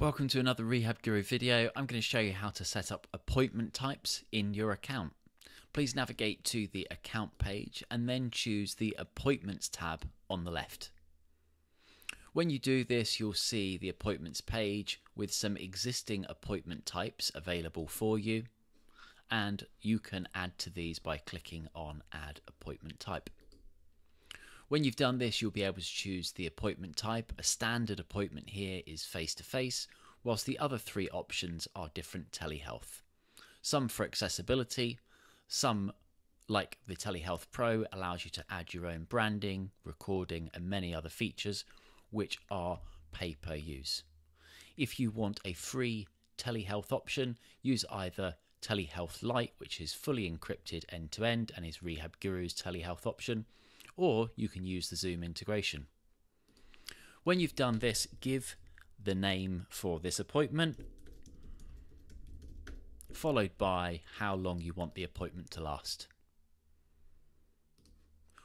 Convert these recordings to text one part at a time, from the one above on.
Welcome to another Rehab Guru video. I'm going to show you how to set up appointment types in your account. Please navigate to the account page and then choose the appointments tab on the left. When you do this, you'll see the appointments page with some existing appointment types available for you, and you can add to these by clicking on Add Appointment Type. When you've done this, you'll be able to choose the appointment type. A standard appointment here is face to face, whilst the other three options are different telehealth. Some for accessibility, some like the Telehealth Pro allows you to add your own branding, recording, and many other features, which are pay per use. If you want a free telehealth option, use either Telehealth Lite, which is fully encrypted end to end and is Rehab Guru's telehealth option, or you can use the Zoom integration. When you've done this, give the name for this appointment, followed by how long you want the appointment to last.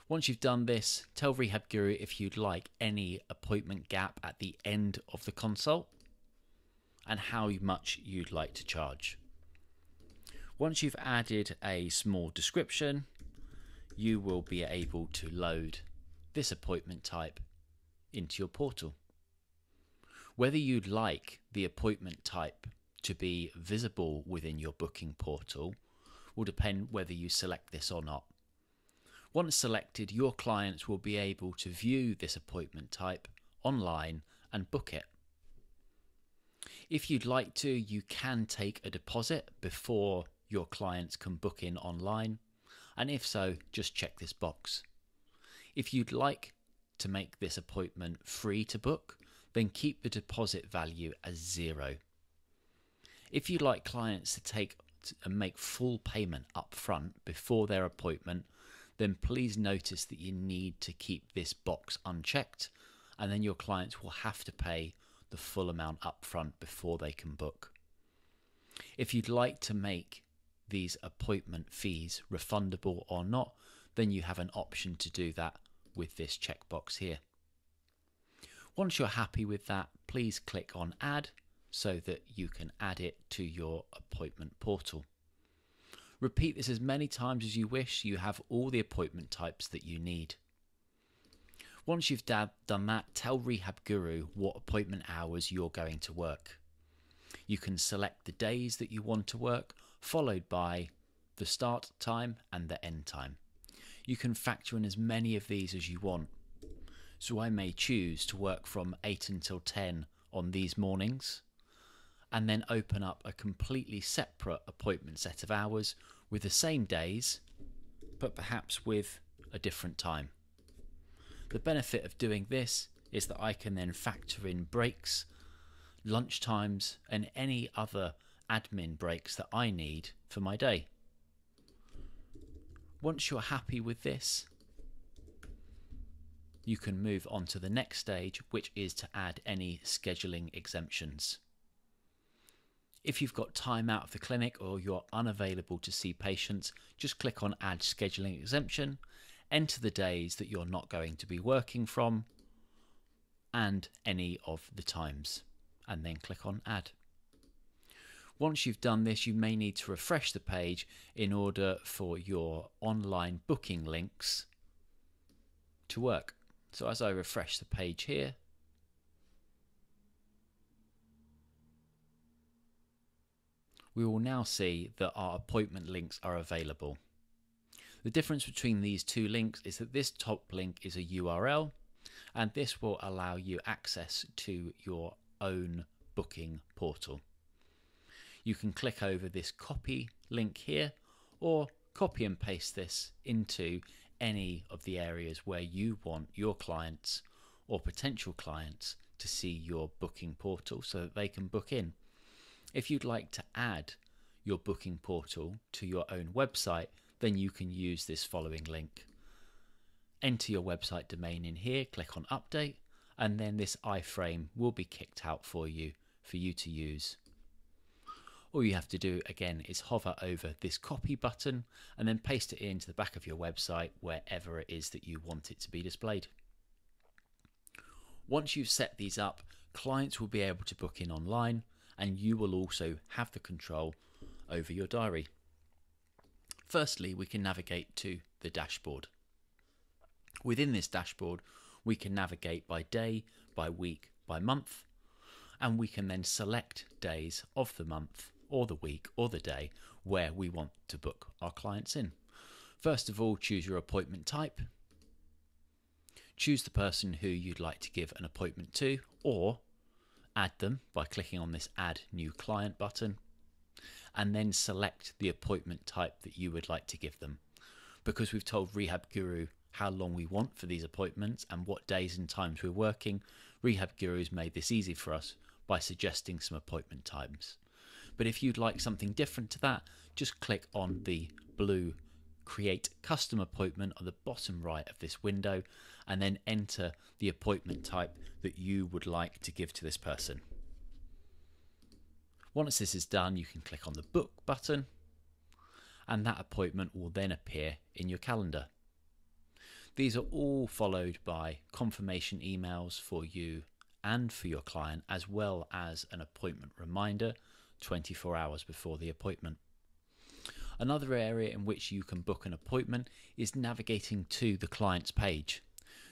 Once you've done this, tell Rehab Guru if you'd like any appointment gap at the end of the consult and how much you'd like to charge. Once you've added a small description, you will be able to load this appointment type into your portal. Whether you'd like the appointment type to be visible within your booking portal will depend whether you select this or not. Once selected, your clients will be able to view this appointment type online and book it. If you'd like to, you can take a deposit before your clients can book in online and if so, just check this box. If you'd like to make this appointment free to book, then keep the deposit value as zero. If you'd like clients to take and make full payment up front before their appointment, then please notice that you need to keep this box unchecked, and then your clients will have to pay the full amount up front before they can book. If you'd like to make these appointment fees refundable or not, then you have an option to do that with this checkbox here. Once you're happy with that, please click on Add so that you can add it to your appointment portal. Repeat this as many times as you wish. You have all the appointment types that you need. Once you've done that, tell Rehab Guru what appointment hours you're going to work. You can select the days that you want to work, followed by the start time and the end time. You can factor in as many of these as you want. So I may choose to work from 8 until 10 on these mornings and then open up a completely separate appointment set of hours with the same days but perhaps with a different time. The benefit of doing this is that I can then factor in breaks, lunch times, and any other admin breaks that I need for my day. Once you're happy with this, you can move on to the next stage, which is to add any scheduling exemptions. If you've got time out of the clinic or you're unavailable to see patients, just click on Add Scheduling Exemption, enter the days that you're not going to be working from, and any of the times, and then click on Add. Once you've done this, you may need to refresh the page in order for your online booking links to work. So as I refresh the page here, we will now see that our appointment links are available. The difference between these two links is that this top link is a URL and this will allow you access to your own booking portal you can click over this copy link here or copy and paste this into any of the areas where you want your clients or potential clients to see your booking portal so that they can book in. If you'd like to add your booking portal to your own website, then you can use this following link. Enter your website domain in here, click on update, and then this iframe will be kicked out for you for you to use. All you have to do again is hover over this copy button and then paste it into the back of your website wherever it is that you want it to be displayed. Once you've set these up, Clients will be able to book in online, and you will also have the control over your diary. Firstly, we can navigate to the dashboard. Within this dashboard, we can navigate by day, by week, by month, and we can then select days of the month or the week or the day where we want to book our clients in. First of all, choose your appointment type. Choose the person who you'd like to give an appointment to or add them by clicking on this Add New Client button and then select the appointment type that you would like to give them. Because we've told Rehab Guru how long we want for these appointments and what days and times we're working, Rehab Guru's made this easy for us by suggesting some appointment times. But if you'd like something different to that, just click on the blue Create Custom Appointment on the bottom right of this window and then enter the appointment type that you would like to give to this person. Once this is done, you can click on the Book button and that appointment will then appear in your calendar. These are all followed by confirmation emails for you and for your client, as well as an appointment reminder 24 hours before the appointment. Another area in which you can book an appointment is navigating to the client's page.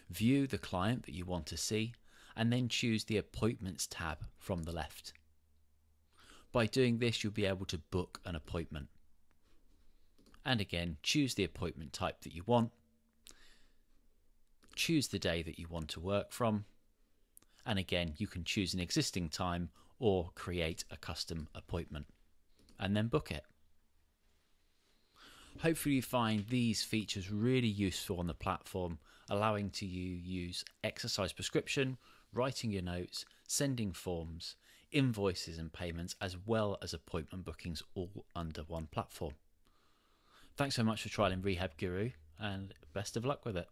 View the client that you want to see and then choose the Appointments tab from the left. By doing this, you'll be able to book an appointment. And again, choose the appointment type that you want choose the day that you want to work from, and again, you can choose an existing time or create a custom appointment and then book it. Hopefully, you find these features really useful on the platform, allowing to you use exercise prescription, writing your notes, sending forms, invoices and payments, as well as appointment bookings all under one platform. Thanks so much for trialing Rehab Guru and best of luck with it.